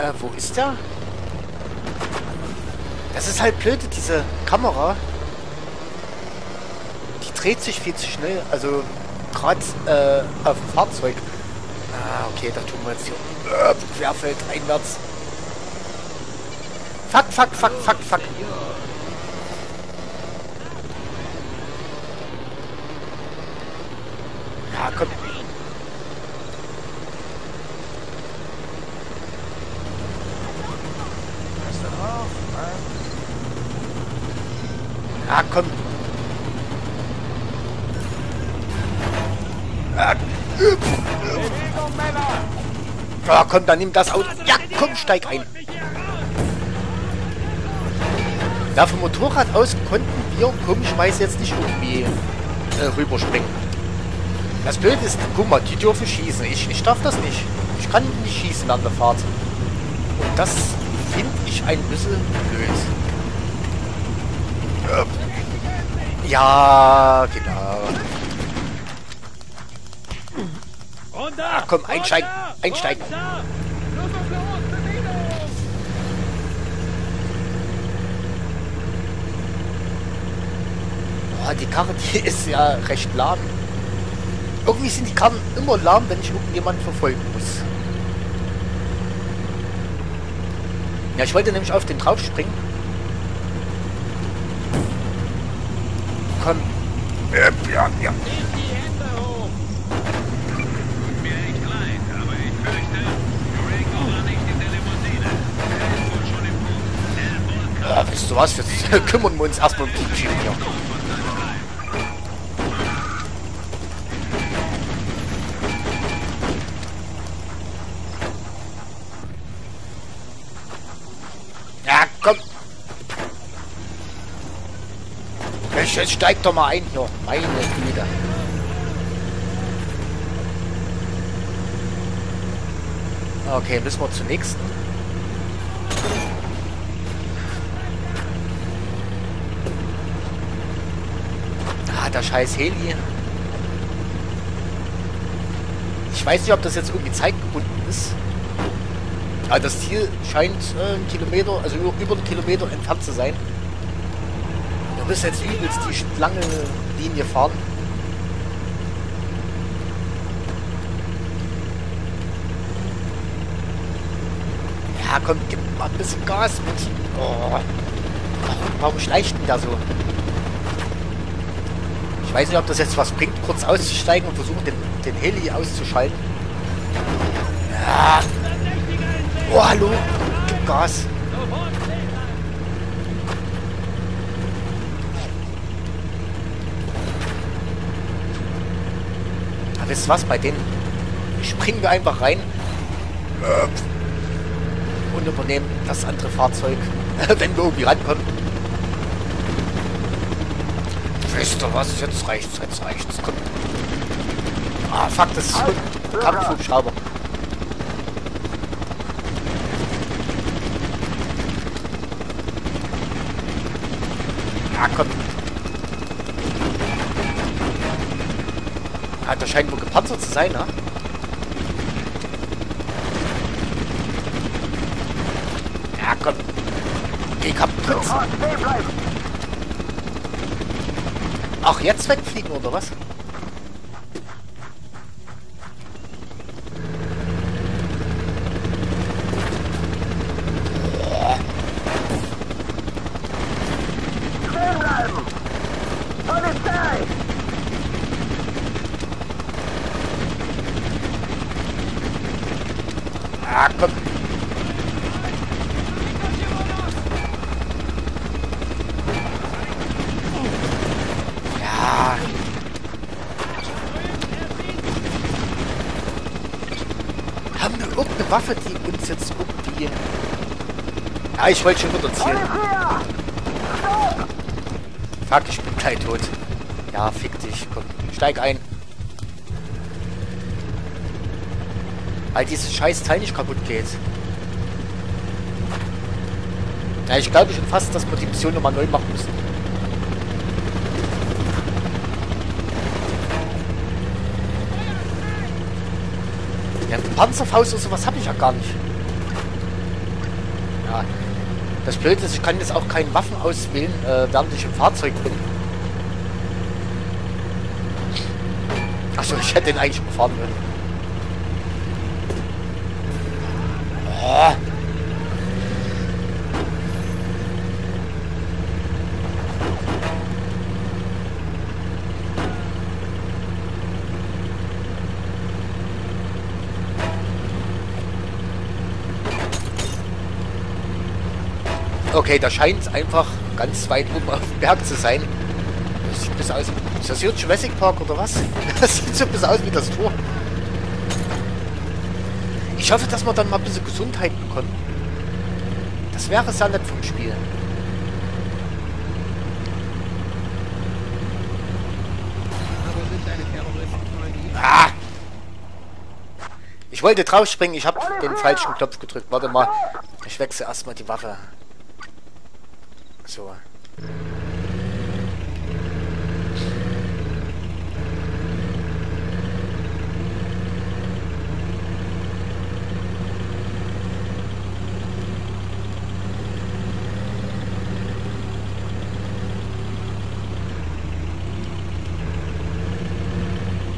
Äh, wo ist der? Das ist halt blöd, diese Kamera. Die dreht sich viel zu schnell. Also, gerade äh, auf dem Fahrzeug. Ah, okay, da tun wir jetzt hier äh, querfeld einwärts. Fuck, fuck, fuck, fuck, fuck. Ja, komm. Ja, komm. Ja, ja, komm, dann nimm das Auto. Ja, komm, steig ein. Da vom Motorrad aus konnten wir komischerweise jetzt nicht irgendwie äh, rüberspringen. Das Blöde ist, guck mal, die dürfen schießen. Ich, ich darf das nicht. Ich kann nicht schießen an der Fahrt. Und das finde ich ein bisschen blöd. Ja, genau. Ah, komm, einsteigen, einsteigen. Oh, die Karre, die ist ja recht lahm. Irgendwie sind die Karren immer lahm, wenn ich irgendjemanden verfolgen muss. Ja, ich wollte nämlich auf den drauf springen. Komm. Ja, ja, ja. Ja, wisst du was? Jetzt kümmern wir uns erstmal um die hier. Ja, komm. Jetzt, jetzt steig doch mal ein hier. Meine Güte. Okay, müssen wir zur nächsten. Der scheiß Heli. Ich weiß nicht, ob das jetzt irgendwie zeitgebunden ist. Aber das Ziel scheint äh, einen Kilometer, also über, über einen Kilometer entfernt zu sein. Wir müssen jetzt übelst die lange Linie fahren. Ja, komm, gib mal ein bisschen Gas mit. Oh. Warum, warum schleicht denn da so? Ich weiß nicht, ob das jetzt was bringt, kurz auszusteigen und versuchen, den, den Heli auszuschalten. Ja. Oh, hallo. Gib Gas. Aber wisst was, bei denen springen wir einfach rein und übernehmen das andere Fahrzeug, wenn wir irgendwie rankommen. Wisst ihr was, jetzt reicht's, jetzt reicht's. Komm. Ah, fuck, das ist ein Kampfhubschrauber. Ja, komm. Ah, der scheint wohl gepanzert zu sein, ne? Ja, komm. Geh kaputt. Ach, jetzt wegfliegen, oder was? Ah, komm. Ja. Haben wir irgendeine Waffe, die uns jetzt irgendwie... Ja, ich wollte schon wieder zielen. Fuck, ich bin gleich tot. Ja, fick dich. Komm, steig ein. Weil dieses scheiß Teil nicht kaputt geht. Ja, ich glaube schon fast, dass wir die Mission nochmal neu machen müssen. Ja, Panzerfaust oder sowas habe ich ja gar nicht. Ja. Das Blöde ist, ich kann jetzt auch keine Waffen auswählen, äh, während ich im Fahrzeug bin. Achso, ich hätte den eigentlich befahren können. Oh. Okay, da scheint es einfach ganz weit oben auf dem Berg zu sein. Das sieht bisschen aus. Ist das hier Jurassic Park oder was? Das sieht so ein bisschen aus wie das Tor. Ich hoffe, dass wir dann mal ein bisschen Gesundheit bekommen. Das wäre sehr nett vom Spiel. Ah! Ich wollte draufspringen, ich habe den falschen Knopf gedrückt. Warte mal. Ich wechsle erstmal die Waffe. So.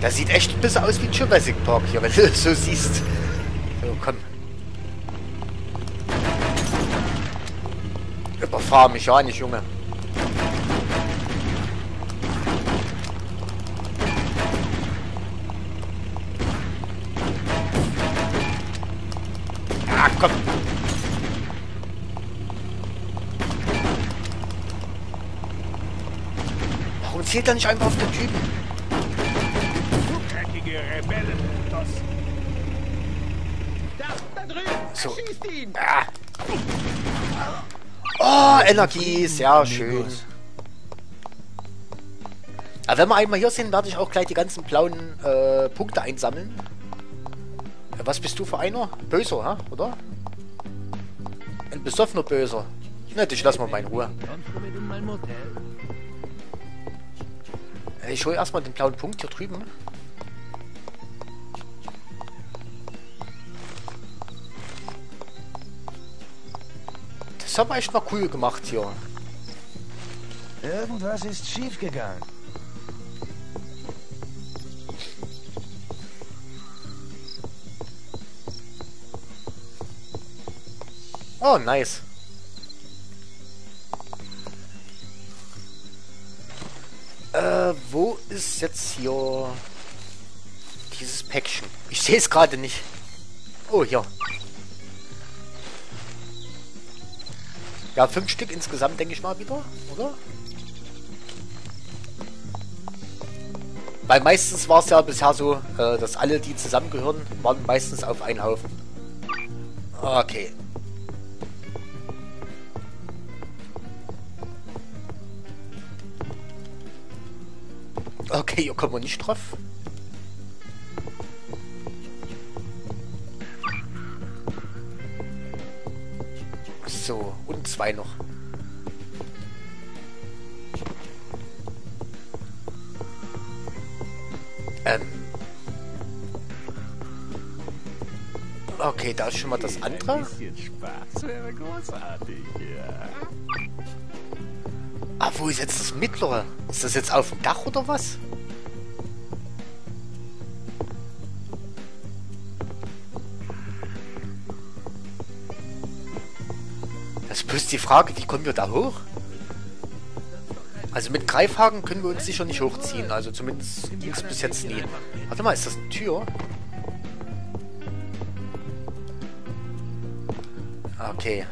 Das sieht echt bisschen aus wie Jurassic Park hier, wenn du das so siehst. Ja nicht, Junge. Ah, komm. Warum zählt er nicht einfach auf den Typen? So. Ah. Oh, Energie, sehr schön. Aber wenn wir einmal hier sind, werde ich auch gleich die ganzen blauen äh, Punkte einsammeln. Was bist du für einer? Böser, ha? oder? Ein besoffener Böser. Na, dich lass mal in Ruhe. Ich hole erstmal den blauen Punkt hier drüben. Das haben wir echt mal cool gemacht hier. Irgendwas ist schiefgegangen. Oh, nice. Äh, wo ist jetzt hier dieses Päckchen? Ich sehe es gerade nicht. Oh, hier. Ja, fünf Stück insgesamt, denke ich mal wieder, oder? Weil meistens war es ja bisher so, äh, dass alle, die zusammengehören, waren meistens auf einen Haufen. Okay. Okay, hier kommen wir nicht drauf. Und zwei noch. Ähm. Okay, da ist schon mal das andere. Ein bisschen Spaß wäre großartig, ja. Ah, wo ist jetzt das mittlere? Ist das jetzt auf dem Dach oder was? Bloß die Frage, wie kommen wir da hoch? Also mit Greifhaken können wir uns sicher nicht hochziehen. Also zumindest ging es bis jetzt nie. Warte mal, ist das eine Tür? Okay.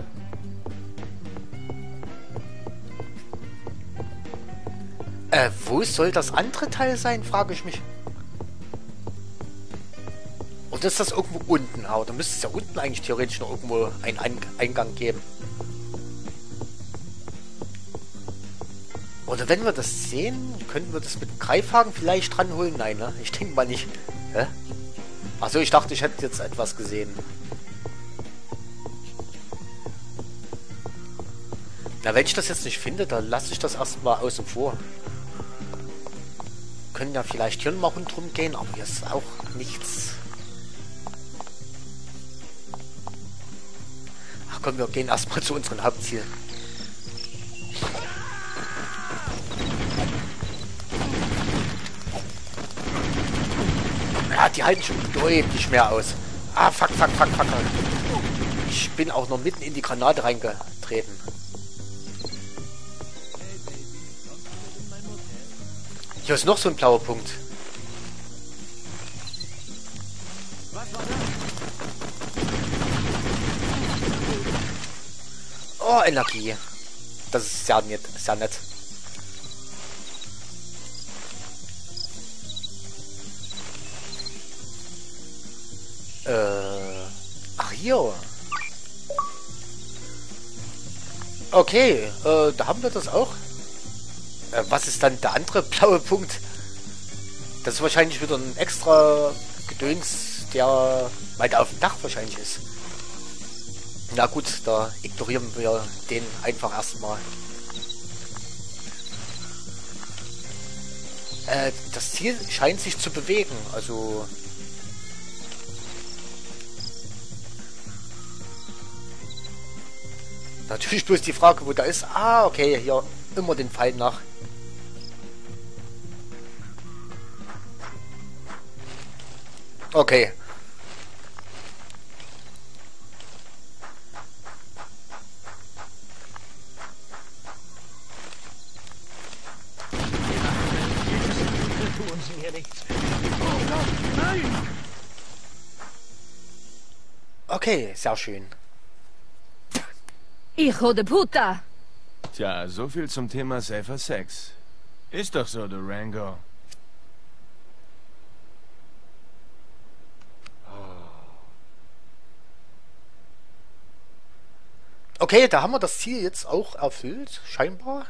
Äh, wo soll das andere Teil sein, frage ich mich. Oder ist das irgendwo unten? Aber da müsste es ja unten eigentlich theoretisch noch irgendwo einen Eingang geben. Oder wenn wir das sehen, könnten wir das mit Greifhaken vielleicht dranholen? Nein, ne? Ich denke mal nicht. Hä? Achso, ich dachte, ich hätte jetzt etwas gesehen. Na, wenn ich das jetzt nicht finde, dann lasse ich das erstmal außen vor. Können ja vielleicht hier mal rundherum gehen, aber hier ist auch nichts. Ach komm, wir gehen erstmal zu unserem Hauptziel. Die halten schon deutlich mehr aus. Ah, fuck, fuck, fuck, fuck. Ich bin auch noch mitten in die Granate reingetreten. Hier ist noch so ein blauer Punkt. Oh, Energie. Das ist sehr nett. Sehr nett. Okay, äh, da haben wir das auch. Äh, was ist dann der andere blaue Punkt? Das ist wahrscheinlich wieder ein extra Gedöns, der weiter auf dem Dach wahrscheinlich ist. Na gut, da ignorieren wir den einfach erstmal. Äh, das Ziel scheint sich zu bewegen, also... Natürlich bloß die Frage, wo da ist. Ah, okay, hier immer den Pfeil nach. Okay. Okay, sehr schön. Hijo de puta! Tja, so viel zum Thema safer Sex. Ist doch so, Durango. Okay, da haben wir das Ziel jetzt auch erfüllt, scheinbar.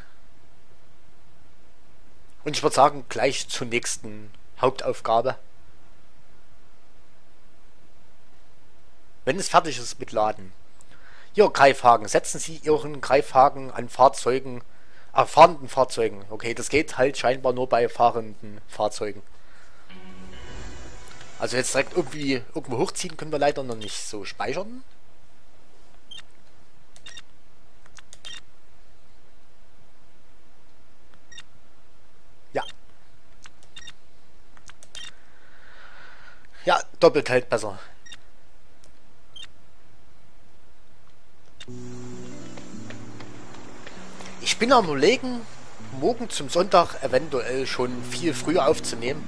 Und ich würde sagen, gleich zur nächsten Hauptaufgabe. Wenn es fertig ist mit Laden. Hier, Greifhaken. Setzen Sie Ihren Greifhaken an Fahrzeugen, äh, fahrenden Fahrzeugen. Okay, das geht halt scheinbar nur bei fahrenden Fahrzeugen. Also jetzt direkt irgendwie irgendwo hochziehen können wir leider noch nicht so speichern. Ja. Ja, doppelt halt besser. Ich bin am überlegen, morgen zum Sonntag eventuell schon viel früher aufzunehmen.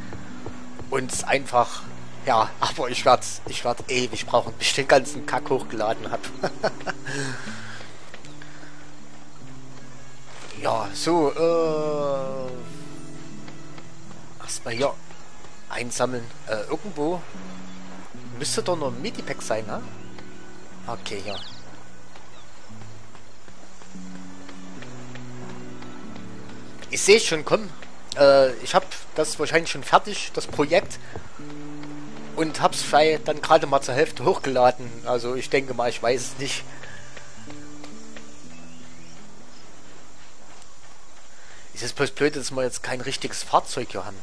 Und einfach, ja, aber ich werde ich werd ewig brauchen, bis ich den ganzen Kack hochgeladen habe. ja, so, äh... Erstmal hier einsammeln. Äh, irgendwo müsste doch noch ein Medipack sein, ne? Okay, ja. Ich sehe schon, komm. Äh, ich habe das wahrscheinlich schon fertig, das Projekt. Und hab's dann gerade mal zur Hälfte hochgeladen. Also ich denke mal, ich weiß es nicht. Ist es bloß blöd, dass wir jetzt kein richtiges Fahrzeug hier haben.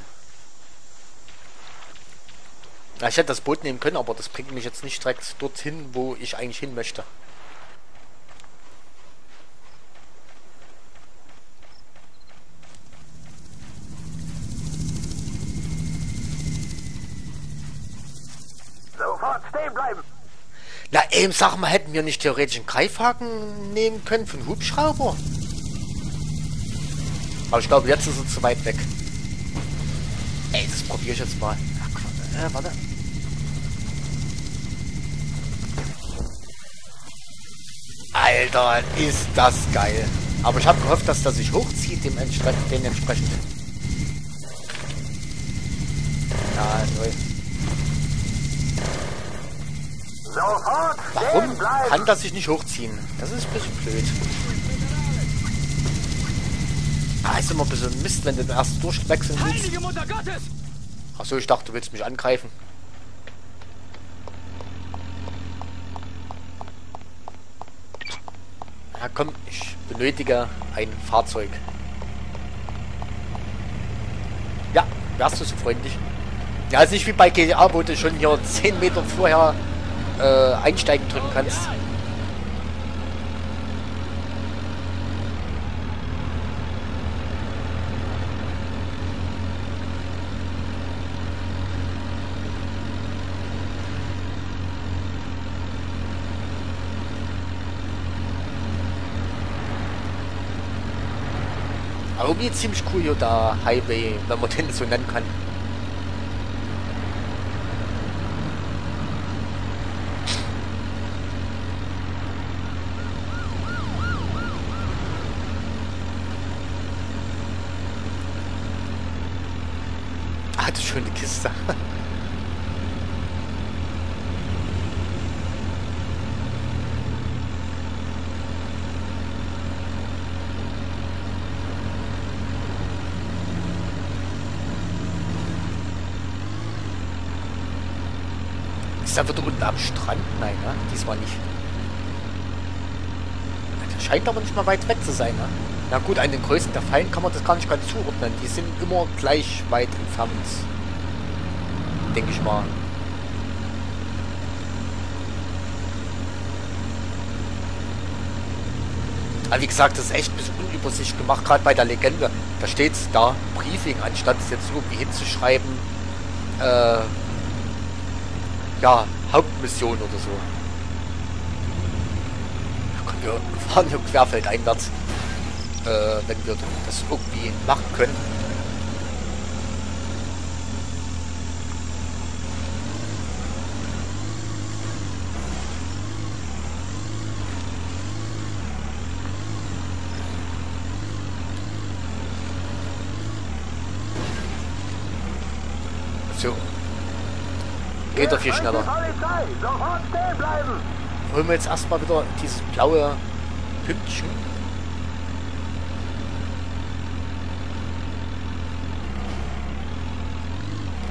Ich hätte das Boot nehmen können, aber das bringt mich jetzt nicht direkt dorthin, wo ich eigentlich hin möchte. Na eben, sag mal, hätten wir nicht theoretisch einen Greifhaken nehmen können für einen Hubschrauber? Aber ich glaube, jetzt ist er zu weit weg. Ey, das probiere ich jetzt mal. Ach, äh, warte. Alter, ist das geil. Aber ich habe gehofft, dass das sich hochzieht, dementsprechend. dementsprechend. Warum kann das sich nicht hochziehen? Das ist ein bisschen blöd. Ah, ist immer ein bisschen Mist, wenn du den ersten durchwechseln willst. Achso, ich dachte, du willst mich angreifen. Ja, komm, ich benötige ein Fahrzeug. Ja, wärst du so freundlich? Ja, ist nicht wie bei GTA, wo du schon hier 10 Meter vorher äh, einsteigen drücken kannst. Aber irgendwie ziemlich cool hier der Highway, wenn man den so nennen kann. Schöne Kiste. Ist er wieder unten am Strand? Nein, ne? Diesmal nicht. Das scheint aber nicht mal weit weg zu sein, ne? Na gut, an den Größen der Fallen kann man das gar nicht ganz zuordnen. Die sind immer gleich weit entfernt. Denke ich mal. Aber wie gesagt, das ist echt ein bisschen unübersichtlich gemacht, gerade bei der Legende. Da steht da Briefing, anstatt es jetzt irgendwie hinzuschreiben. Äh, ja, Hauptmission oder so. Komm, wir fahren hier querfeldeinwärts. Äh, wenn wir das irgendwie machen können. So. Geht doch viel schneller. Holen wir jetzt erstmal wieder dieses blaue Pünktchen.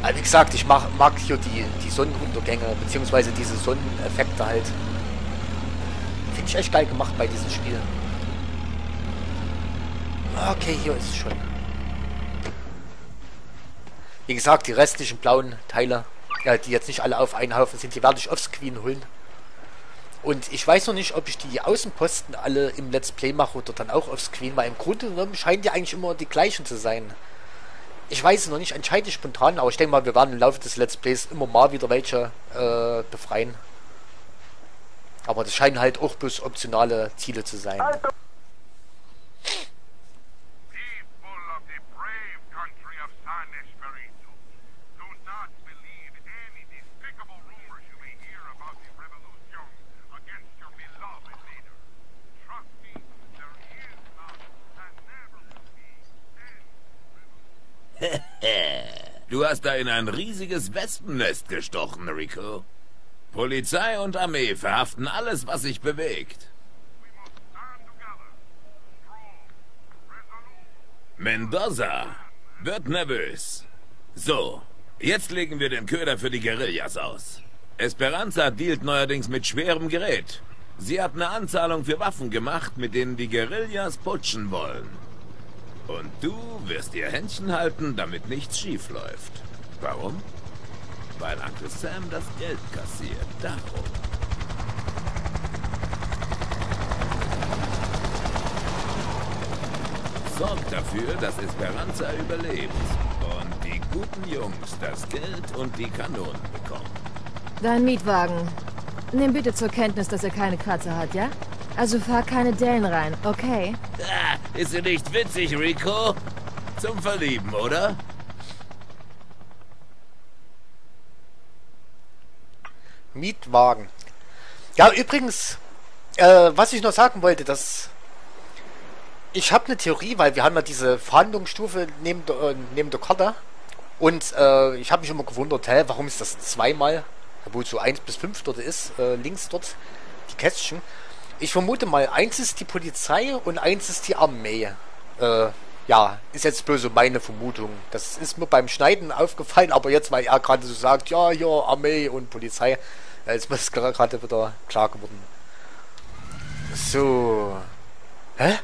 Aber wie gesagt, ich mag, mag hier die, die Sonnenuntergänge, beziehungsweise diese Sonneneffekte halt. Finde ich echt geil gemacht bei diesem Spiel. Okay, hier ist es schon. Wie gesagt, die restlichen blauen Teile, ja, die jetzt nicht alle auf einen Haufen sind, die werde ich offscreen holen. Und ich weiß noch nicht, ob ich die Außenposten alle im Let's Play mache oder dann auch offscreen, weil im Grunde genommen scheinen die eigentlich immer die gleichen zu sein. Ich weiß noch nicht, entscheide ich spontan, aber ich denke mal, wir werden im Laufe des Let's Plays immer mal wieder welche äh, befreien. Aber das scheinen halt auch bloß optionale Ziele zu sein. Also Du hast da in ein riesiges Wespennest gestochen, Rico. Polizei und Armee verhaften alles, was sich bewegt. Mendoza wird nervös. So, jetzt legen wir den Köder für die Guerillas aus. Esperanza dealt neuerdings mit schwerem Gerät. Sie hat eine Anzahlung für Waffen gemacht, mit denen die Guerillas putschen wollen. Und du wirst ihr Händchen halten, damit nichts schief läuft. Warum? Weil Uncle Sam das Geld kassiert. Darum. Sorgt dafür, dass Esperanza überlebt. Und die guten Jungs das Geld und die Kanonen bekommen. Dein Mietwagen. Nimm bitte zur Kenntnis, dass er keine Kratzer hat, ja? Also fahr keine Dellen rein, okay? Ah, ist sie nicht witzig, Rico? Zum Verlieben, oder? Mietwagen. Ja, übrigens, äh, was ich noch sagen wollte, dass ich habe eine Theorie, weil wir haben ja diese Verhandlungsstufe neben der, äh, neben der Karte und äh, ich habe mich immer gewundert, hä, warum ist das zweimal, wo so 1 bis 5 dort ist, äh, links dort, die Kästchen. Ich vermute mal, eins ist die Polizei und eins ist die Armee. Äh, ja, ist jetzt bloß so meine Vermutung. Das ist mir beim Schneiden aufgefallen, aber jetzt, weil er gerade so sagt, ja, hier Armee und Polizei, ist mir das gerade wieder klar geworden. So. Hä?